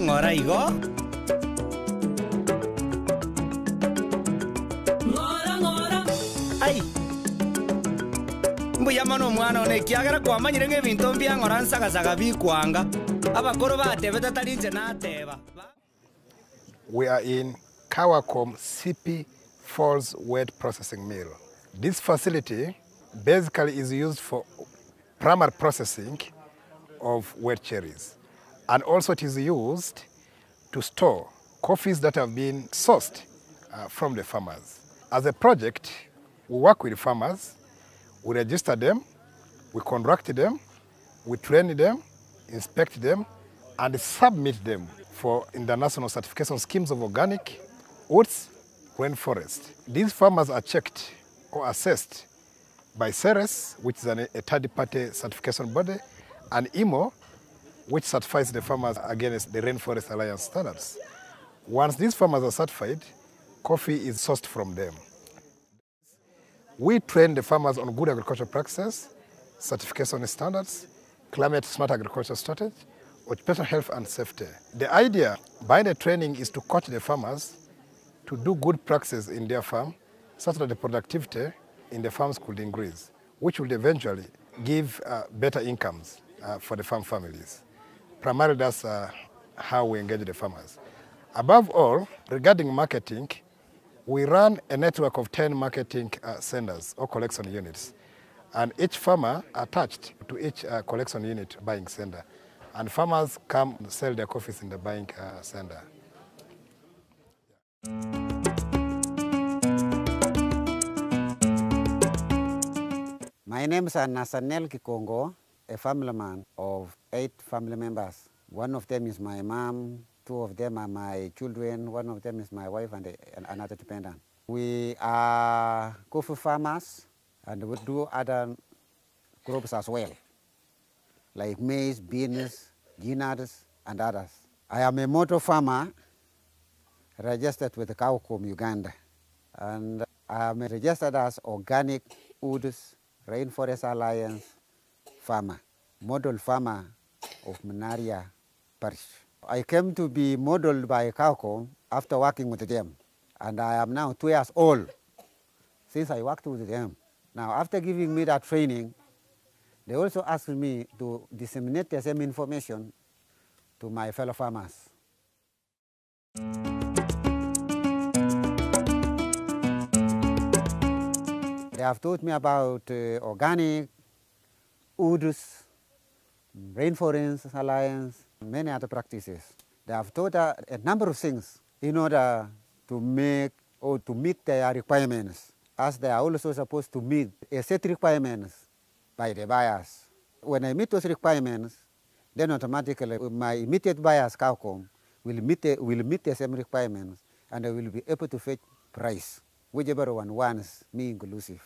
ng'ora igo ai mbuya mono omwana one ekiagera kwamanyire ng'a ebinto mbia ng'ora nsagasaga bikwanga abakoro batebete tari inche nateba Ba- We are in Kawakom CP Falls Wet Processing Mill. This facility basically is used for primary processing of wet cherries. And also it is used to store coffees that have been sourced uh, from the farmers. As a project, we work with farmers, we register them, we contract them, we train them, inspect them, and submit them for international certification schemes of organic UTZ, rainforest. These farmers are checked or assessed by CERES, which is a third-party certification body, and IMO, which certifies the farmers against the Rainforest Alliance standards. Once these farmers are certified, coffee is sourced from them. We train the farmers on good agricultural practices, certification standards, climate smart agriculture strategy, occupational health and safety. The idea behind the training is to coach the farmers to do good practices in their farm such that the productivity in the farms could increase, which will eventually give uh, better incomes uh, for the farm families. Primarily, that's uh, how we engage the farmers. Above all, regarding marketing, we run a network of 10 marketing uh, centers or collection units. And each farmer attached to each uh, collection unit buying center. And farmers come and sell their coffees in the buying uh, center. My name is Nathaniel Kikongo, a family man of eight family members. One of them is my mom, two of them are my children, one of them is my wife and another dependent. We are coffee farmers and we do other crops as well, like maize, beans, guineas, and others. I am a motor farmer registered with Kawacom, Uganda. And I am registered as Organic UTZ Rainforest Alliance farmer, model farmer of Manaria Parish. I came to be modeled by Kawacom after working with them. And I am now two years old since I worked with them. Now, after giving me that training, they also asked me to disseminate the same information to my fellow farmers. They have taught me about uh, organic, UTZ, rainforest alliance, many other practices. They have taught a number of things in order to make or to meet their requirements, as they are also supposed to meet a set requirements by the buyers. When I meet those requirements, then automatically my immediate buyers, Kawacom, will meet the, will meet the same requirements and I will be able to fetch price, whichever one wants, me inclusive.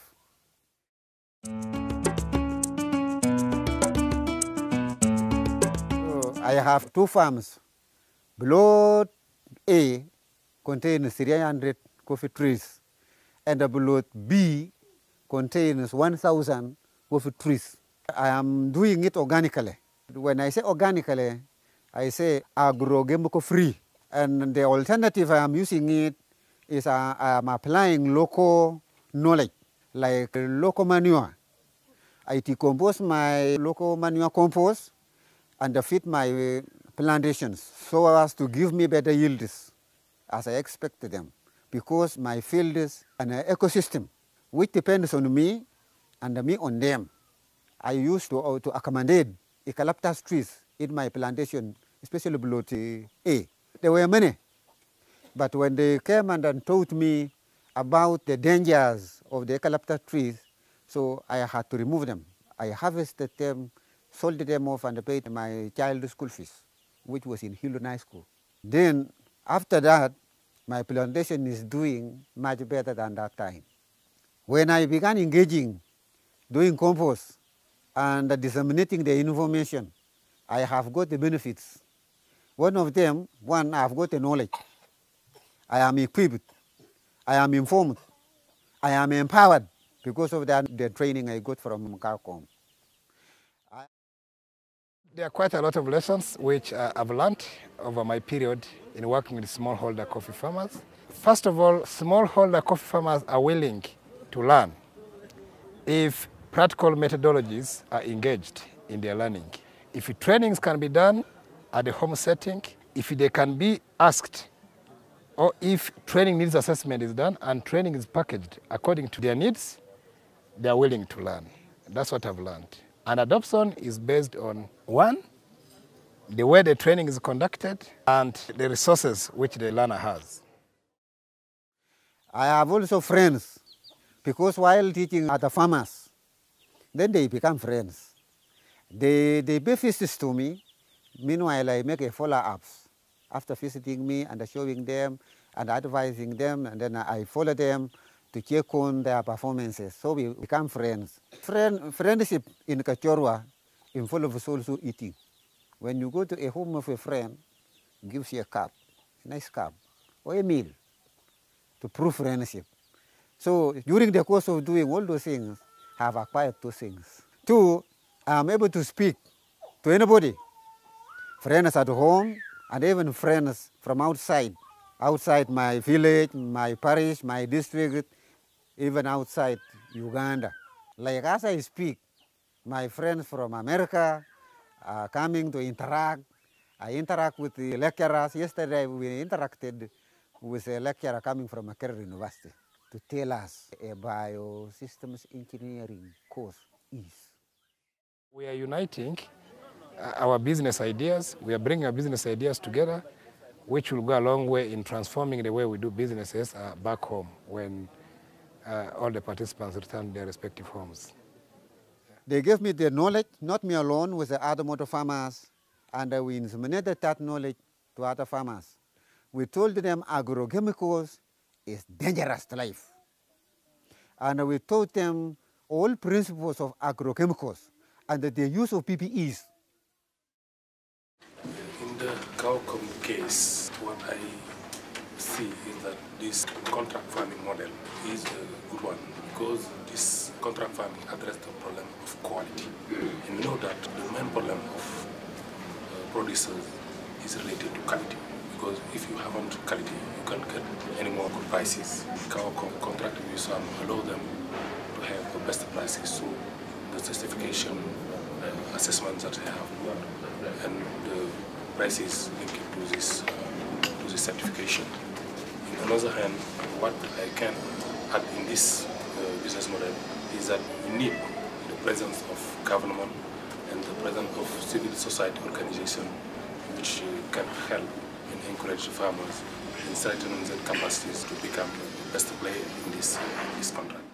I have two farms. Below A contains 300 coffee trees, and below B contains 1,000 coffee trees. I am doing it organically. When I say organically, I say agrochemical free. And the alternative I am using it is I am applying local knowledge, like local manure. I decompose my local manure compost and feed my uh, plantations so as to give me better yields as I expect them because my field is an ecosystem which depends on me and me on them. I used to, uh, to accommodate eucalyptus trees in my plantation, especially below A. There were many, but when they came and told me about the dangers of the eucalyptus trees, so I had to remove them. I harvested them, sold them off, and paid my child school fees, which was in Hilton High School. Then, after that, my plantation is doing much better than that time. When I began engaging, doing compost, and disseminating the information, I have got the benefits. One of them, one, I have got the knowledge. I am equipped. I am informed. I am empowered because of that, the training I got from Kawacom. There are quite a lot of lessons which I've learned over my period in working with smallholder coffee farmers. First of all, smallholder coffee farmers are willing to learn if practical methodologies are engaged in their learning. If trainings can be done at the home setting, if they can be asked, or if training needs assessment is done and training is packaged according to their needs, they are willing to learn. That's what I've learned. And adoption is based on one, the way the training is conducted, and the resources which the learner has. I have also friends because while teaching other farmers, then they become friends. They, they pay visits to me. Meanwhile, I make a follow-ups after visiting me and showing them and advising them, and then I follow them to check on their performances. So we become friends. Friend, friendship in Kachorwa involves also eating. When you go to a home of a friend, gives you a cup, a nice cup, or a meal to prove friendship. So during the course of doing all those things, I have acquired those things. Two, I'm able to speak to anybody, friends at home, and even friends from outside, outside my village, my parish, my district, even outside Uganda. Like as I speak, my friends from America are coming to interact. I interact with the lecturers. Yesterday we interacted with a lecturer coming from Makerere University to tell us a biosystems engineering course is. We are uniting uh, our business ideas. We are bringing our business ideas together, which will go a long way in transforming the way we do businesses uh, back home when uh, all the participants returned their respective homes. They gave me the knowledge, not me alone, with the other motor farmers, and uh, we disseminated that knowledge to other farmers. We told them agrochemicals is dangerous to life. And we taught them all principles of agrochemicals and the use of PPEs. In the Kawacom case, what I see is that this contract farming model is a good one because this contract farming addresses the problem of quality. And we know that the main problem of uh, producers is related to quality because if you haven't quality, you can't get any more good prices. Kawacom contract with some allow them to have the best prices. So the certification uh, assessments that they have and the prices linked to this uh, to this certification. On the other hand, what I can add in this uh, business model is that we need the presence of government and the presence of civil society organization which can help and encourage farmers in their capacities to become the best player in this, in this contract.